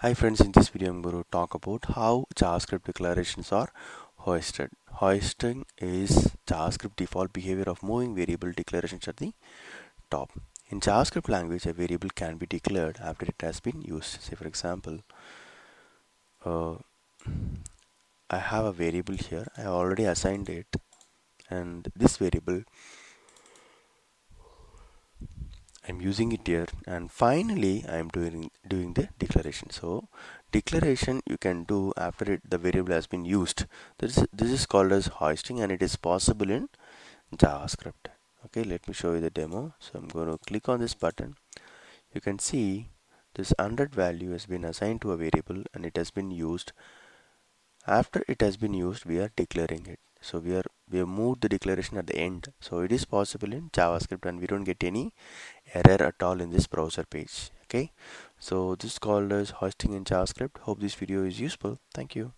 Hi friends, in this video I'm going to talk about how JavaScript declarations are hoisted. Hoisting is JavaScript default behavior of moving variable declarations at the top. In JavaScript language, a variable can be declared after it has been used. Say for example, uh, I have a variable here. I already assigned it and this variable I'm using it here and finally I'm doing doing the declaration. So declaration you can do after it the variable has been used. This is, this is called as hoisting and it is possible in JavaScript. Okay let me show you the demo. So I'm going to click on this button. You can see this 100 value has been assigned to a variable and it has been used. After it has been used we are declaring it so we are we have moved the declaration at the end. So it is possible in javascript and we don't get any error at all in this browser page. Okay? So this is called as hoisting in javascript. Hope this video is useful. Thank you